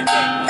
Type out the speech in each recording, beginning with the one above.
anything.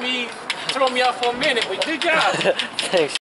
me throw me out for a minute, but good job. Thanks.